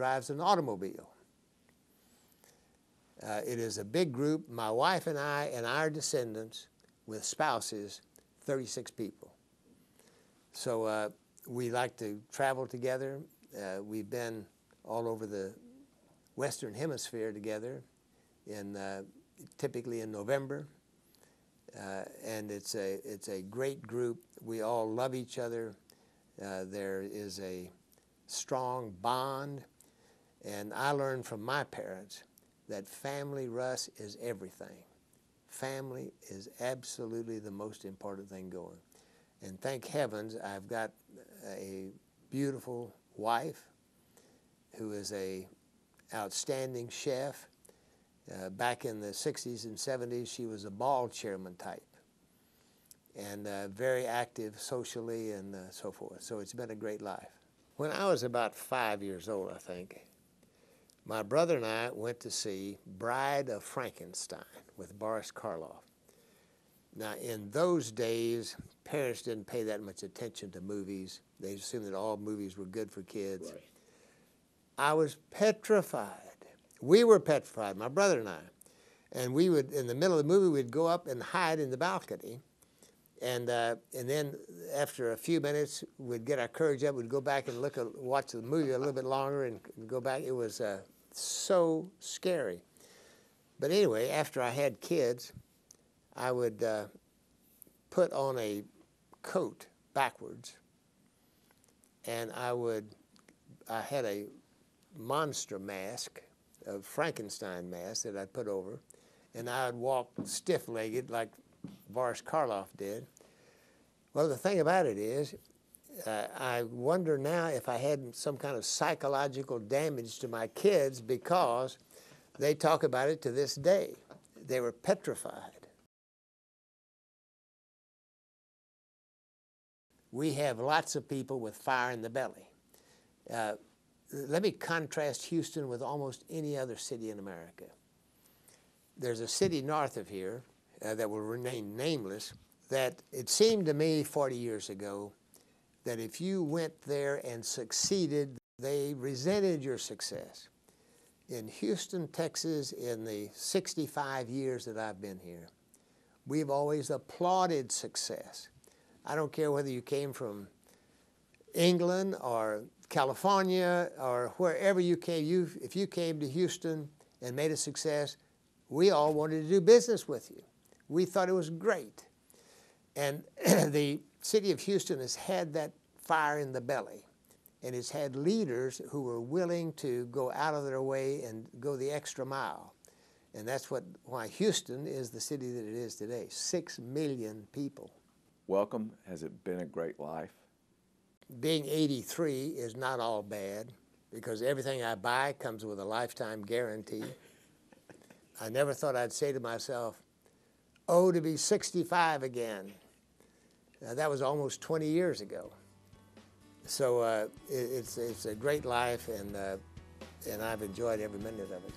drives an automobile. Uh, it is a big group, my wife and I and our descendants with spouses, 36 people. So uh, we like to travel together. Uh, we've been all over the Western Hemisphere together, in uh, typically in November. Uh, and it's a, it's a great group. We all love each other. Uh, there is a strong bond. And I learned from my parents that family, Russ, is everything. Family is absolutely the most important thing going. And thank heavens I've got a beautiful wife who is a outstanding chef. Uh, back in the 60s and 70s, she was a ball chairman type and uh, very active socially and uh, so forth. So it's been a great life. When I was about five years old, I think, my brother and I went to see Bride of Frankenstein with Boris Karloff. Now, in those days, parents didn't pay that much attention to movies. They assumed that all movies were good for kids. Right. I was petrified. We were petrified, my brother and I. And we would, in the middle of the movie, we'd go up and hide in the balcony. And, uh, and then after a few minutes, we'd get our courage up, we'd go back and look at, watch the movie a little bit longer and go back. It was uh, so scary. But anyway, after I had kids, I would uh, put on a coat backwards, and I would, I had a monster mask, a Frankenstein mask that I'd put over, and I would walk stiff-legged like Boris Karloff did. Well, the thing about it is, uh, I wonder now if I had some kind of psychological damage to my kids because they talk about it to this day. They were petrified. We have lots of people with fire in the belly. Uh, let me contrast Houston with almost any other city in America. There's a city north of here uh, that will remain nameless that it seemed to me 40 years ago that if you went there and succeeded, they resented your success. In Houston, Texas, in the 65 years that I've been here, we've always applauded success. I don't care whether you came from England or California or wherever you came, you, if you came to Houston and made a success, we all wanted to do business with you. We thought it was great. And the city of Houston has had that fire in the belly and has had leaders who were willing to go out of their way and go the extra mile. And that's what, why Houston is the city that it is today, six million people. Welcome. Has it been a great life? Being 83 is not all bad because everything I buy comes with a lifetime guarantee. I never thought I'd say to myself, oh, to be 65 again. Uh, that was almost 20 years ago. So uh, it, it's, it's a great life, and, uh, and I've enjoyed every minute of it.